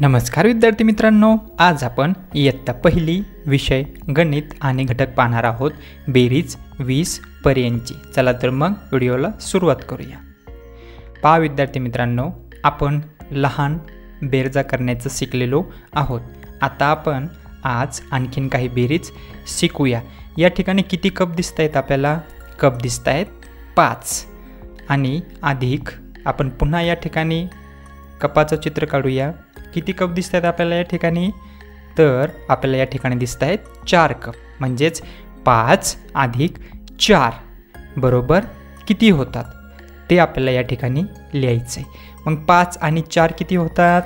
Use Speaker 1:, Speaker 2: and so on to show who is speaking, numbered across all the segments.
Speaker 1: नमस्कार विद्यार्थी मित्रांनो आज आपण इयत्ता पहिली विषय गणित आणि घटक पाहणार आहोत. बेरीज वीस पर्यंतची. चला तर मग व्हिडिओला सुरुवात करूया. पहा विद्यार्थी मित्रांनो आपण लहान बेरजा करण्याचं शिकलेलो आहोत. आता आपण आज आणखीन काही बेरीज शिकूया. या ठिकाणी किती कप दिसत आहेत आपल्याला? कप दिसत आहेत पाच. आणि अधिक आपण पुन्हा या ठिकाणी कपाचं चित्र काढूया. किती कप दिसत आहेत आपल्याला या ठिकाणी? तर आपल्याला या ठिकाणी दिसत आहेत चार कप. म्हणजेच पाच अधिक चार. बरोबर? किती होतात? ते आपल्याला या ठिकाणी लिहायचं आहे मग पाच आणि चार किती होतात?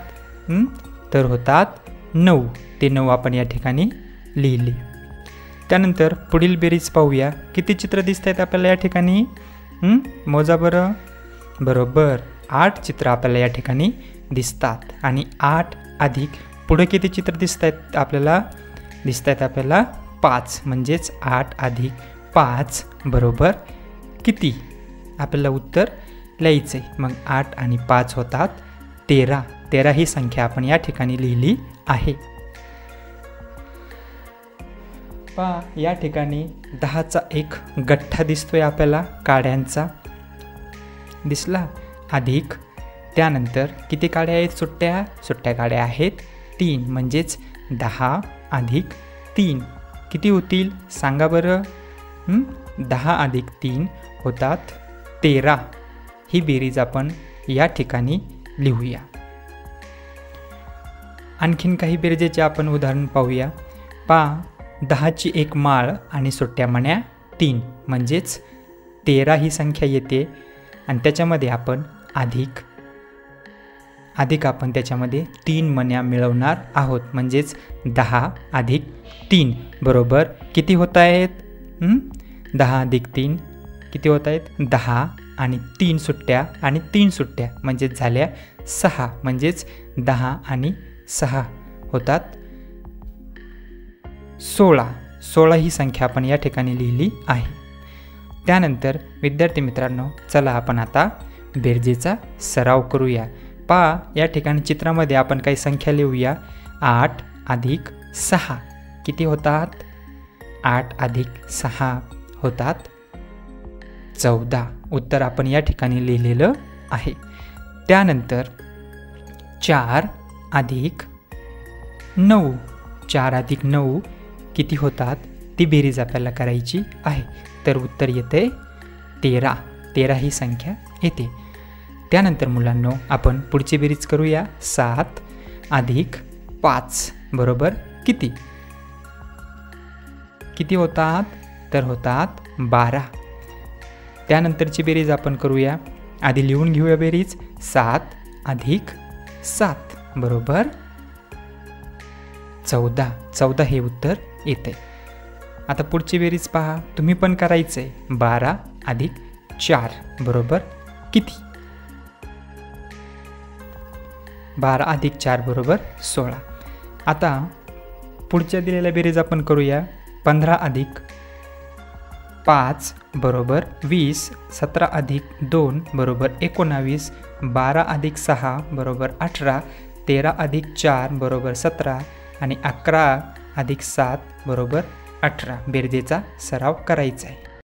Speaker 1: तर होतात नऊ. ते नऊ आपण या ठिकाणी लिहिले. त्यानंतर पुढील बेरीज पाहूया. किती चित्र दिसत आहेत आपल्याला या ठिकाणी? मोजा बरं. बरोबर. आठ चित्र आपल्याला या ठिकाणी दिसतात. आणि आठ अधिक पुढे किती चित्र दिसत आहेत आपल्याला दिसत आहेत आपल्याला पाच. म्हणजेच आठ अधिक पाच बरोबर किती? आपल्याला उत्तर लिहायचं आहे मग आठ आणि पाच होतात तेरा. तेरा ही संख्या आपण या ठिकाणी लिहिली आहे. पहा या ठिकाणी दहाचा एक गठ्ठा दिसतोय आपल्याला. काड्यांचा. दिसला? अधिक. त्यानंतर किती काड्या आहेत सुट्ट्या? सुट्ट्या काड्या आहेत तीन म्हणजेच दहा अधिक तीन. किती होतील? सांगा बरं. दहा अधिक तीन होतात तेरा. ही बेरीज आपण या ठिकाणी लिहूया. आणखीन काही बेरजेचे आपण उदाहरण पाहूया. पा दहाची एक माळ आणि सुट्ट्या मण्या तीन म्हणजेच तेरा ही संख्या येते. आणि त्याच्यामध्ये आपण अधिक. अधिक आपण त्याच्यामध्ये तीन मण्या मिळवणार आहोत. म्हणजेच दहा अधिक तीन. बरोबर? किती होत आहेत? दहा अधिक तीन. किती होत आहेत? दहा आणि तीन सुट्ट्या आणि तीन सुट्ट्या. म्हणजेच झाल्या सहा. म्हणजेच दहा आणि सहा होतात. सोळा. सोळा ही संख्या आपण या ठिकाणी लिहिली आहे. त्यानंतर विद्यार्थी मित्रांनो चला आपण आता बेरजेचा सराव करूया. पा या ठिकाणी चित्रामध्ये आपण काही संख्या लिहूया. आठ अधिक सहा. किती होतात? आठ अधिक सहा होतात चौदा. उत्तर आपण या ठिकाणी लिहिलेलं आहे. त्यानंतर चार अधिक नऊ. चार अधिक नऊ किती होतात? ती बेरीज आपल्याला करायची आहे. तर उत्तर येते तेरा. तेरा ही संख्या येते. त्यानंतर मुलांनो आपण पुढची बेरीज करूया. सात अधिक पाच बरोबर? किती? किती होतात? तर होतात बारा. त्यानंतरची बेरीज आपण करूया. आधी लिहून घेऊया बेरीज. सात अधिक सात बरोबर? चौदा. चौदा हे उत्तर येते. आता पुढची बेरीज पहा. तुम्ही पण करायचं आहे बारा अधिक चार बरोबर? किती? बारा अधिक चार बरोबर सोळा. आता पुढच्या दिलेल्या बेरीज आपण करूया. पंधरा अधिक पाच बरोबर वीस सतरा अधिक दोन बरोबर एकोणावीस बारा अधिक सहा बरोबर अठरा तेरा अधिक चार बरोबर सतरा आणि अकरा अधिक सात बरोबर अठरा. बेरजेचा सराव करायचा आहे.